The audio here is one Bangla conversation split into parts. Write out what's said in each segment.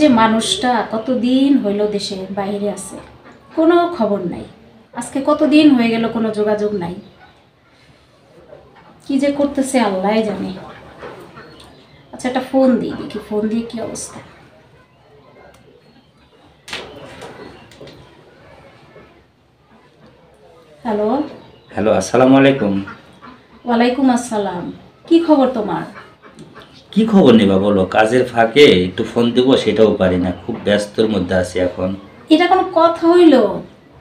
যে মানুষটা কতদিন হইল দেশে বাইরে আছে কোনো খবর নাই। আজকে কতদিন হয়ে গেল কোনো যোগাযোগ নাই। কি যে করতেছে আল্লাহ জানে। আচ্ছা একটা ফোন দিই দেখি ফোন দিয়ে কি অবস্থা। হ্যালো। হ্যালো আসসালামু আলাইকুম। ওয়ালাইকুম আসসালাম। কি খবর তোমার? কি খবর নেবা বলো? কাজের ফাঁকে একটু ফোন দেবো সেটাও পারি না। খুব ব্যস্তর মধ্যে আছি এখন। এটা কোনো কথা হইল?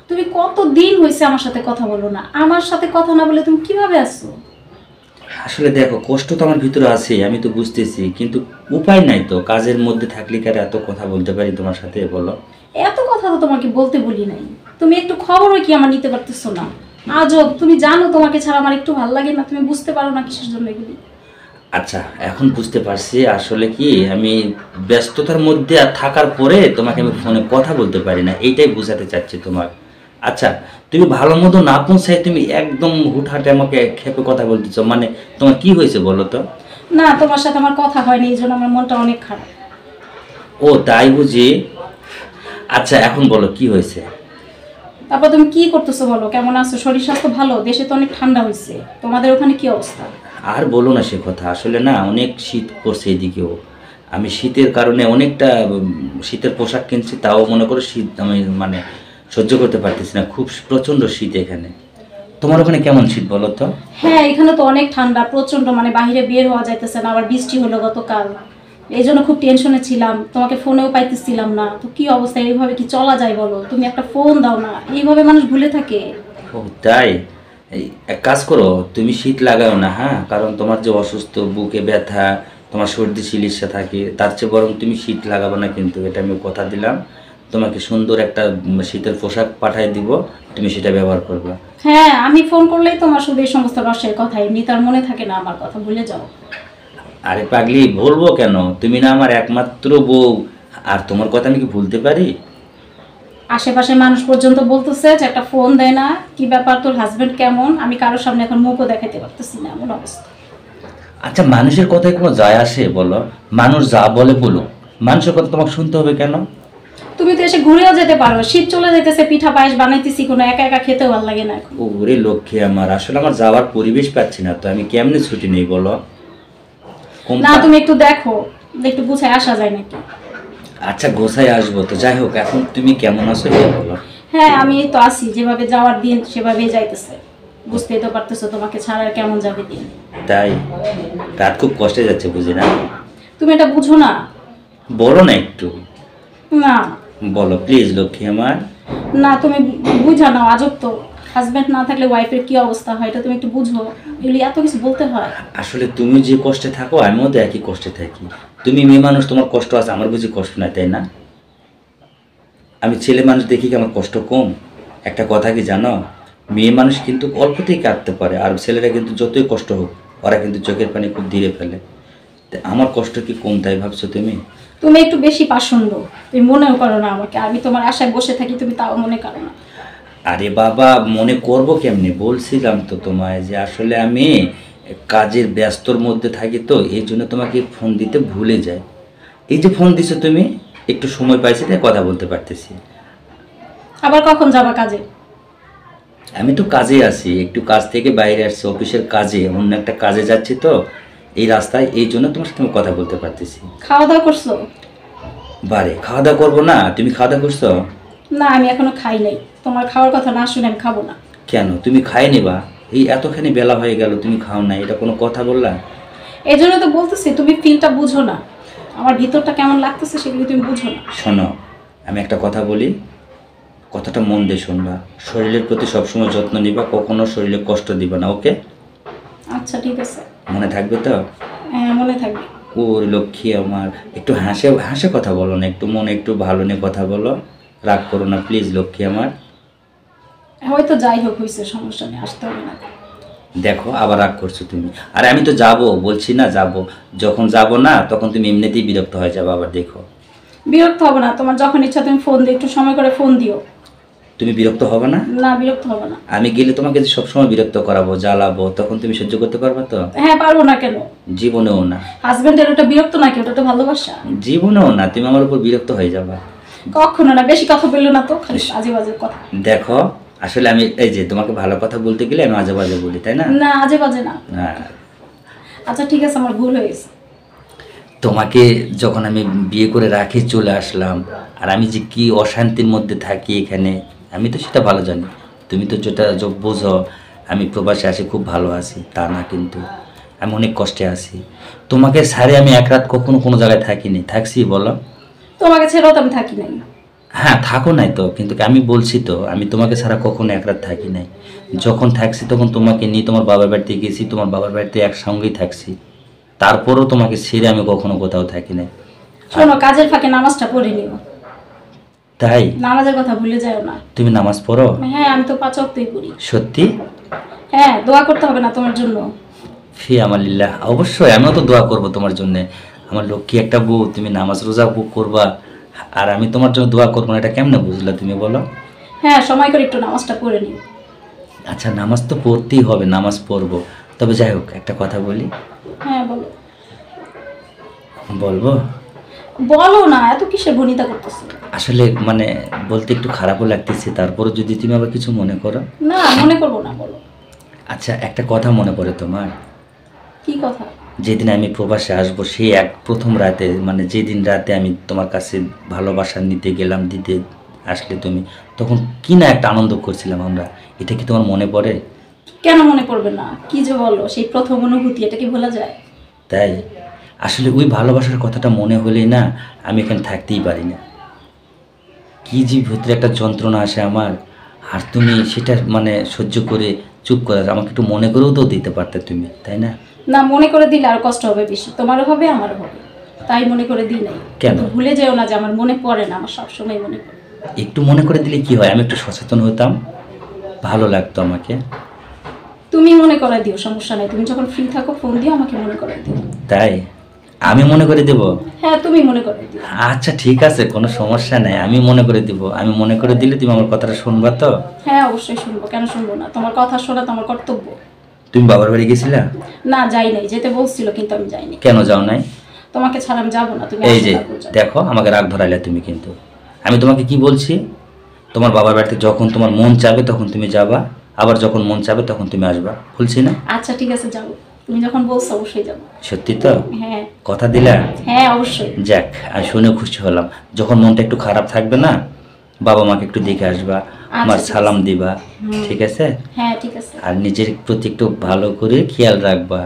তুমি কত দিন হয়েছে আমার সাথে কথা বলো না? আমার সাথে কথা না বলে তুমি কীভাবে আসছো আসলে দেখো কষ্ট তো আমার ভিতরে আছে আমি তো বুঝতেছি কিন্তু উপায় নাই তো। কাজের মধ্যে থাকলে কি আর এত কথা বলতে পারি তোমার সাথে বলো? এত কথা তো তোমাকে বলতে বলি নাই। তুমি একটু খবরও কি আমার নিতে পারতেছো না? আজব তুমি জানো তোমাকে ছাড়া আমার একটু ভালো লাগে না তুমি বুঝতে পারো না কিসের জন্য এগুলি। আচ্ছা এখন বুঝতে পারছি আসলে কি আমি ব্যস্ততার মধ্যে আর থাকার পরে তোমাকে আমি ফোনে কথা বলতে পারি না এইটাই বোঝাতে চাচ্ছি তোমার আচ্ছা তুমি ভালো মতো না পৌঁছায় তুমি একদম হুটহাটে আমাকে খেপে কথা বলতেছো মানে তোমার কি হয়েছে বলো তো? না তোমার সাথে আমার কথা হয়নি এই জন্য আমার মনটা অনেক খারাপ। ও তাই বুঝি? আচ্ছা এখন বলো কি হয়েছে? তারপর তুমি কি করতেছো বলো? কেমন আছো? শরীর স্বাস্থ্য ভালো? দেশে তো অনেক ঠান্ডা হয়েছে। তোমাদের ওখানে কি অবস্থা? আর বলো না সে কথা। আসলে না অনেক শীত পড়ছে এদিকেও। আমি শীতের কারণে অনেকটা শীতের পোশাক কিনছি তাও মনে করো শীত আমি মানে সহ্য করতে পারতেছি না। খুব প্রচণ্ড শীত এখানে। তোমার ওখানে কেমন শীত বলো তো? হ্যাঁ এখানে তো অনেক ঠান্ডা প্রচণ্ড মানে বাইরে বের হওয়া যাইতেছে না আবার বৃষ্টি হলো গতকাল। এই জন্য খুব টেনশনে ছিলাম তোমাকে ফোনেও পাইতেছিলাম না। তো কি অবস্থা এইভাবে কি চলা যায় বলো? তুমি একটা ফোন দাও না এইভাবে মানুষ ভুলে থাকে। ও তাই? এই এক কাজ করো তুমি শীত লাগাও না হ্যাঁ? কারণ তোমার যে অসুস্থ বুকে ব্যথা তোমার সর্দি চিকিৎসা থাকে তার চেয়ে বরং তুমি শীত লাগাবো না কিন্তু এটা আমি কথা দিলাম। তোমাকে সুন্দর একটা শীতের পোশাক পাঠাই দিব তুমি সেটা ব্যবহার করবে। হ্যাঁ আমি ফোন করলেই তোমার শুধু এই সমস্ত রসের কথা এমনি তার মনে থাকে না আমার কথা ভুলে যাও। আরে পাগলি বলব কেন? তুমি না আমার একমাত্র বউ আর তোমার কথা আমি কি ভুলতে পারি? আশেপাশে মানুষ পর্যন্ত বলতেছে যে একটা ফোন দেয় না কি ব্যাপার তোর হাজবেন্ড কেমন? আমি কারোর সামনে এখন মুখও দেখাতে পারতেছি না এমন অবস্থা। আচ্ছা মানুষের কথায় কোনো যায় আসে বলো? মানুষ যা বলে বলুক। মানুষের কথা তোমাকে শুনতে হবে কেন? তুমি তো এসে ঘুরেও যেতে পারো। শীত চলে যেতেছে পিঠা পায়েস বানাইতেছি কোনো একা একা খেতে ভালো লাগে না এখন। ওরে লক্ষ্মী আমার আসলে আমার যাওয়ার পরিবেশ পাচ্ছি না তো আমি কেমনে ছুটি নেই বলো? না তুমি একটু দেখো একটু গুছায় আসা যায় নাকি? আচ্ছা গোসাই আসব তো। যাই হোক এখন তুমি কেমন আছো এটা বলো। হ্যাঁ আমি এই তো আছি। যেভাবে যাওয়ার দিন সেভাবেই যাইতেছে। বুঝতেই তো পারতেছো তোমাকে ছাড়া আর কেমন যাবে দিন। তাই? রাত খুব কষ্টে যাচ্ছে বুঝি না? তুমি এটা বুঝো না? বলো না একটু? না। বলো প্লিজ লক্ষ্মী আমার। না তুমি বুঝা নাও আজব তো। হাজব্যান্ড না থাকলে ওয়াইফের কি অবস্থা হয়? এটা তুমি একটু বুঝো। এগুলি এত কিছু বলতে হয়। আসলে তুমি যে কষ্টে থাকো আমিও তো একই কষ্টে থাকি। তুমি মেয়ে মানুষ তোমার কষ্ট আছে আমার বুঝি কষ্ট নাই তাই না? আমি ছেলে মানুষ দেখি কি আমার কষ্ট কম? একটা কথা কি জানো? মেয়ে মানুষ কিন্তু অল্পতেই কাঁদতে পারে আর ছেলেরা কিন্তু যতই কষ্ট হোক ওরা কিন্তু চোখের পানি খুব ধীরে ফেলে। তা আমার কষ্ট কি কম তাই ভাবছ তুমি? তুমি একটু বেশি পাষণ্ড। তুমি মনেও করো না আমাকে আমি তোমার আশায় বসে থাকি তুমি তাও মনে করো না। আরে বাবা মনে করব কেমনে? বলছিলাম তো তোমায় যে আসলে আমি কাজের ব্যস্তর মধ্যে থাকি তো এই জন্য তোমাকে ফোন দিতে ভুলে যাই। এই যে ফোন দিছো তুমি একটু সময় পাইছি তাই কথা বলতে পারতেছি। আবার কখন যাবা কাজে? আমি তো কাজে আছি একটু কাজ থেকে বাইরে আসছি অফিসের কাজে অন্য একটা কাজে যাচ্ছি তো এই রাস্তায় এই জন্য তোমার সাথে কথা বলতে পারতেছি। খাওয়া দাওয়া করছ? বারে খাওয়া দাওয়া করব না? তুমি খাওয়া দাওয়া করছ? না আমি এখনও খাই নাই। তোমার খাওয়ার কথা না শুনে আমি খাব না। কেন? তুমি খাই নিবা এই এতখানি বেলা হয়ে গেল তুমি খাও না এটা কোনো কথা বললা? এই জন্য তো বলতেছি তুমি ফিলটা বুঝো না। আমার ভিতরটা কেমন লাগতেছে সেগুলো তুমি বুঝো না। শোনো আমি একটা কথা বলি। কথাটা মন দিয়ে শুনবা। শরীরের প্রতি সবসময় যত্ন নিবা কখনো শরীরে কষ্ট দিবা না ওকে? আচ্ছা ঠিক আছে। মনে থাকবে তো? হ্যাঁ মনে থাকবে। ওর লক্ষ্মী আমার একটু হাসে হাসে কথা বলো না একটু মনে একটু ভালো নিয়ে কথা বলো। রাগ করো না প্লিজ লক্ষ্মী আমার। হয়তো যাই হোক হয়েছে সমস্যা নেই আসতে হবে না। দেখো আবার রাগ করছ তুমি। আরে আমি তো যাব বলছি না যাব। যখন যাব না তখন তুমি এমনিতেই বিরক্ত হয়ে যাবে আবার দেখো। বিরক্ত হবে না তোমার যখন ইচ্ছা তুমি ফোন দিও একটু সময় করে ফোন দিও। তুমি বিরক্ত হবে না? না বিরক্ত হবে না। আমি গেলে তোমাকে যে সবসময় বিরক্ত করাবো জ্বালাবো তখন তুমি সহ্য করতে পারবে তো? হ্যাঁ পারব না কেন? জীবনেও না। হাজবেন্ডের ওটা বিরক্ত না নাকি? ওটা তো ভালোবাসা। জীবনেও না তুমি আমার উপর বিরক্ত হয়ে যাবা। কখনো না বেশি কথা বলল না তো খালি আজে বাজে কথা। দেখো আসলে আমি এই যে তোমাকে ভালো কথা বলতে গেলে আমি আজে বাজে বলি তাই না? না আজে বাজে না। হ্যাঁ। আচ্ছা ঠিক আছে আমার ভুল হয়ে গেছে। তোমাকে যখন আমি বিয়ে করে রাখি চলে আসলাম আর আমি যে কি অশান্তির মধ্যে থাকি এখানে আমি তো সেটা ভালো জানি। তুমি তো যেটা বোঝো আমি প্রবাসে আসি খুব ভালো আছি তা না কিন্তু আমি অনেক কষ্টে আছি। তোমাকে ছাড়ে আমি এক রাত কখনো কোনো জায়গায় থাকিনি। থাকছি বলো। তোমাকে ছেড়েও তো আমি থাকি নাই। হ্যাঁ থাকো নাই তো কিন্তু আমি বলছি তো আমি তোমাকে ছাড়া কখনো এক রাত থাকি নাই। যখন থাকছি তখন তোমাকে নিয়ে তোমার বাবার বাড়িতে গেছি তোমার বাবার বাড়িতে একসঙ্গেই থাকছি। তারপরও তোমাকে ছেড়ে আমি কখনো কোথাও থাকি নাই। শোনো কাজের ফাঁকে নামাজটা পড়ে নিও। তাই? নামাজের কথা ভুলে যাও না। তুমি নামাজ পড়ো? হ্যাঁ আমি তো পাঁচ অক্টই পড়ি। সত্যি? হ্যাঁ দোয়া করতে হবে না তোমার জন্য। ফি আমালিল্লাহ অবশ্যই আমিও তো দোয়া করব তোমার জন্য। আমার লক্ষ্মী একটা বউ তুমি নামাজ রোজা করবা আর আমি তোমার জন্য দোয়া করব না এটা কেমনে বুঝলা তুমি বলো? হ্যাঁ সময় করে একটু নামাজটা পড়ে নিও আচ্ছা নামাজ তো পড়তেই হবে নামাজ পড়ব। তবে যাই হোক একটা কথা বলি। হ্যাঁ বলো। বলব? বলো না এত কিসের ভনিতা করতেছো? আসলে মানে বলতে একটু খারাপও লাগতেছে তারপরে যদি তুমি আবার কিছু মনে করো। না মনে করব না বলো। আচ্ছা একটা কথা মনে পড়ে তোমার। কি কথা? যেদিন আমি প্রবাসে আসব সেই এক প্রথম রাতে মানে যেদিন রাতে আমি তোমার কাছে ভালোবাসা নিতে গেলাম দিতে আসলে তুমি তখন কি না একটা আনন্দ করছিলাম আমরা? এটা কি তোমার মনে পড়ে? কেন মনে পড়বে না? কি যে বলো সেই প্রথম অনুভূতি এটা কি ভোলা যায়? তাই? আসলে ওই ভালোবাসার কথাটা মনে হলেই না আমি এখানে থাকতেই পারি না। কি যে ভিতরে একটা যন্ত্রণা আসে আমার আর তুমি সেটা মানে সহ্য করে চুপ করে আমাকে একটু মনে করেও তো দিতে পারতে তুমি তাই না? না মনে করে দিলে আর কষ্ট হবে বেশি। তোমারও হবে আমারও হবে। তাই মনে করে দিই নাই। কেন? ভুলে যেও না যে আমার মনে পড়ে না আমার সবসময় মনে পড়ে। একটু মনে করে দিলে কি হয়? আমি একটু সচেতন হতাম। ভালো লাগতো আমাকে। তুমি মনে করে দিও সমস্যা নাই। তুমি যখন ফ্রি থাকো ফোন দিও আমাকে মনে করে দিও। তাই? আমি মনে করে দেব? হ্যাঁ তুমি মনে করে দিও। আচ্ছা ঠিক আছে কোনো সমস্যা নাই। আমি মনে করে দিব। আমি মনে করে দিলে তুমি আমার কথাটা শুনবা তো? হ্যাঁ অবশ্যই শুনব। কেন শুনব না? তোমার কথা শোনা তোমার কর্তব্য। তুমি বাবার বাড়ি গেছিলা? না যাই নাই যেতে বলছিল কিন্তু আমি যাইনি কেন যাও নাই? তোমাকে ছাড়া আমি যাব না তুমি এই যে দেখো আমাকে রাগ ধরাইলে তুমি কিন্তু। আমি তোমাকে কি বলছি? তোমার বাবার বাড়িতে যখন তোমার মন চাবে তখন তুমি যাবা। আবার যখন মন চাবে তখন তুমি আসবা। বলছি না? আচ্ছা ঠিক আছে যাব। তুমি যখন বলছো অবশ্যই যাব। সত্যি তো? হ্যাঁ। কথা দিলা? হ্যাঁ অবশ্যই। যাক আমি শুনে খুশি হলাম। যখন মনটা একটু খারাপ থাকবে না বাবা মাকে একটু দেখে আসবা। আমার সালাম দিবা ঠিক আছে? হ্যাঁ ঠিক আছে। আর নিজের প্রতি একটু ভালো করে খেয়াল রাখবা।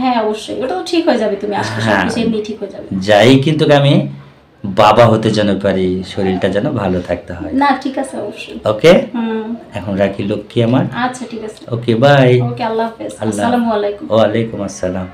হ্যাঁ অবশ্যই। ওটা তো ঠিক হয়ে যাবে তুমি আসলে হ্যাঁ। সবকিছু এমনি ঠিক হয়ে যাবে। যাই কিন্তু আমি বাবা হতে যেন পারি শরীরটা যেন ভালো থাকতে হয়। না ঠিক আছে অবশ্যই। ওকে? এখন রাখি লক্ষ্মী আমার। আচ্ছা ঠিক আছে। ওকে বাই ওকে আল্লাহ হাফেজ। আসসালামু আলাইকুম। ওয়ালাইকুম আসসালাম।